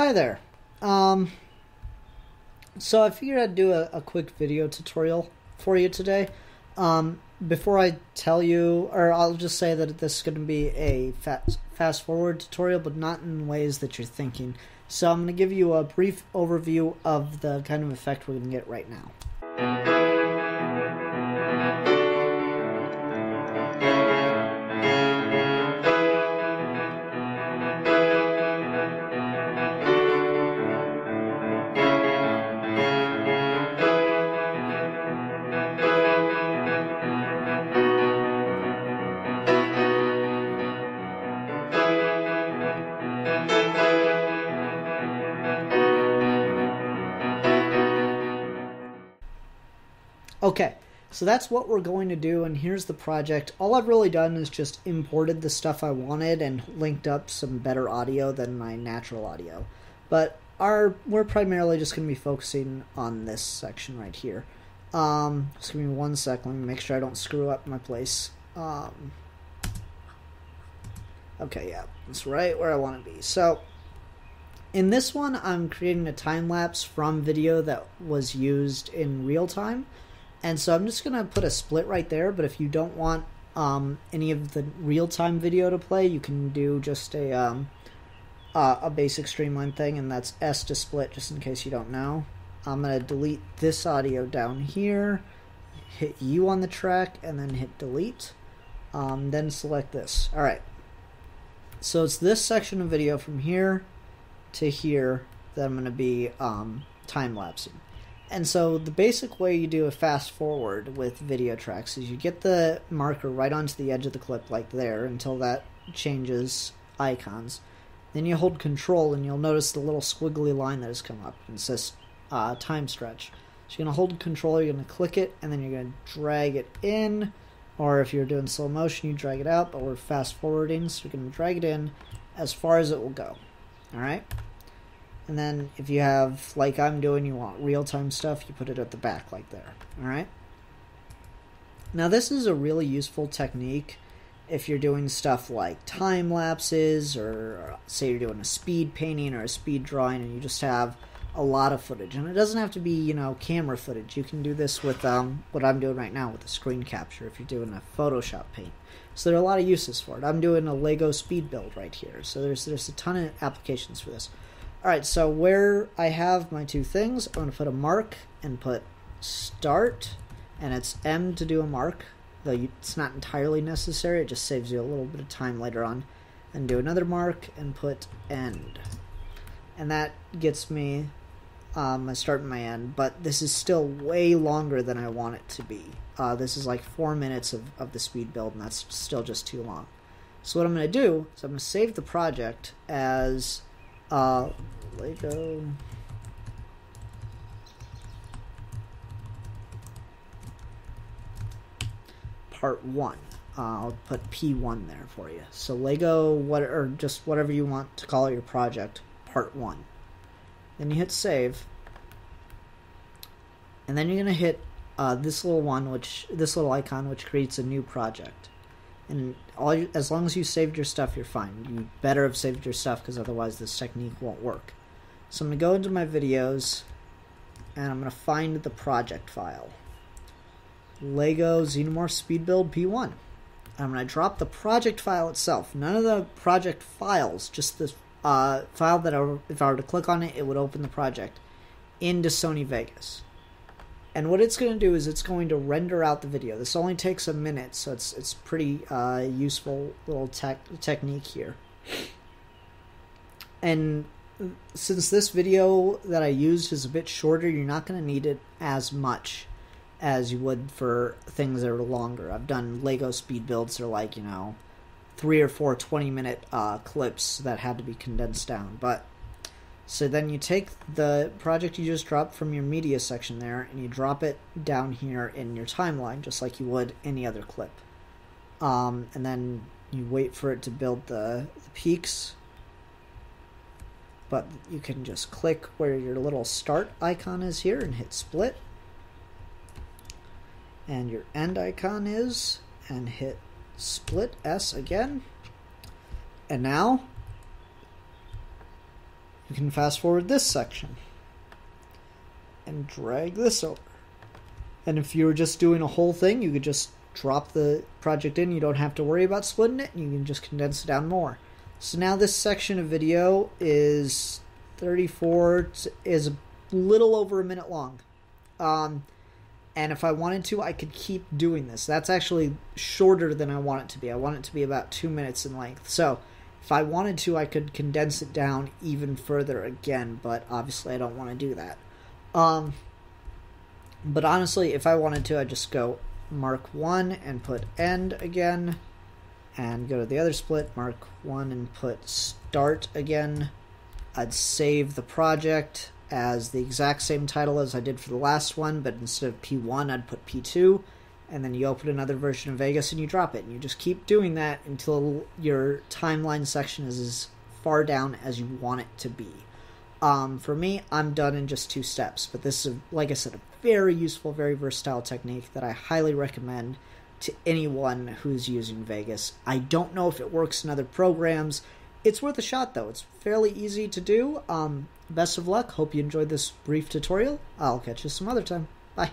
Hi there. Um, so I figured I'd do a, a quick video tutorial for you today. Um, before I tell you, or I'll just say that this is going to be a fast, fast forward tutorial, but not in ways that you're thinking. So I'm going to give you a brief overview of the kind of effect we're going to get right now. Okay, so that's what we're going to do, and here's the project. All I've really done is just imported the stuff I wanted and linked up some better audio than my natural audio. But our we're primarily just going to be focusing on this section right here. Um, just give me one second. Let me make sure I don't screw up my place. Um, okay, yeah, that's right where I want to be. So, in this one, I'm creating a time lapse from video that was used in real time. And so I'm just going to put a split right there, but if you don't want um, any of the real-time video to play, you can do just a um, uh, a basic streamline thing, and that's S to split, just in case you don't know. I'm going to delete this audio down here, hit U on the track, and then hit delete. Um, then select this. All right. So it's this section of video from here to here that I'm going to be um, time-lapsing. And so the basic way you do a fast forward with video tracks is you get the marker right onto the edge of the clip like there until that changes icons. Then you hold control and you'll notice the little squiggly line that has come up. It says uh, time stretch. So you're going to hold control, you're going to click it, and then you're going to drag it in. Or if you're doing slow motion, you drag it out, but we're fast forwarding, so you're going to drag it in as far as it will go. Alright? And then if you have, like I'm doing, you want real-time stuff, you put it at the back like there. Alright? Now this is a really useful technique if you're doing stuff like time lapses or say you're doing a speed painting or a speed drawing and you just have a lot of footage. And it doesn't have to be, you know, camera footage. You can do this with um, what I'm doing right now with a screen capture if you're doing a Photoshop paint. So there are a lot of uses for it. I'm doing a Lego speed build right here. So there's there's a ton of applications for this. Alright, so where I have my two things, I'm going to put a mark and put start, and it's M to do a mark, though it's not entirely necessary, it just saves you a little bit of time later on. And do another mark and put end. And that gets me um, my start and my end, but this is still way longer than I want it to be. Uh, this is like four minutes of, of the speed build, and that's still just too long. So what I'm going to do is I'm going to save the project as uh, Lego. Part one. Uh, I'll put P1 there for you. So Lego, what or just whatever you want to call your project, part one. Then you hit save, and then you're gonna hit uh, this little one, which this little icon, which creates a new project and all you, as long as you saved your stuff, you're fine. You better have saved your stuff because otherwise this technique won't work. So I'm gonna go into my videos, and I'm gonna find the project file. Lego Xenomorph Speed Build P1. I'm gonna drop the project file itself. None of the project files, just the uh, file that I, if I were to click on it, it would open the project into Sony Vegas. And what it's going to do is it's going to render out the video. This only takes a minute, so it's it's pretty uh, useful little tech technique here. And since this video that I used is a bit shorter, you're not going to need it as much as you would for things that are longer. I've done Lego speed builds that are like, you know, three or four 20 minute uh, clips that had to be condensed down. But so then you take the project you just dropped from your media section there and you drop it down here in your timeline just like you would any other clip. Um, and then you wait for it to build the, the peaks. But you can just click where your little start icon is here and hit split. And your end icon is and hit split S again. And now You can fast forward this section and drag this over. And if you were just doing a whole thing, you could just drop the project in. You don't have to worry about splitting it. You can just condense it down more. So now this section of video is 34, is a little over a minute long. Um, and if I wanted to, I could keep doing this. That's actually shorter than I want it to be. I want it to be about two minutes in length. So if I wanted to, I could condense it down even further again, but obviously I don't want to do that. Um, but honestly, if I wanted to, I'd just go mark 1 and put end again, and go to the other split, mark 1 and put start again. I'd save the project as the exact same title as I did for the last one, but instead of P1, I'd put P2, and then you open another version of Vegas and you drop it. And you just keep doing that until your timeline section is as far down as you want it to be. Um, for me, I'm done in just two steps, but this is, like I said, a very useful, very versatile technique that I highly recommend to anyone who's using Vegas. I don't know if it works in other programs. It's worth a shot, though. It's fairly easy to do. Um, best of luck. Hope you enjoyed this brief tutorial. I'll catch you some other time. Bye.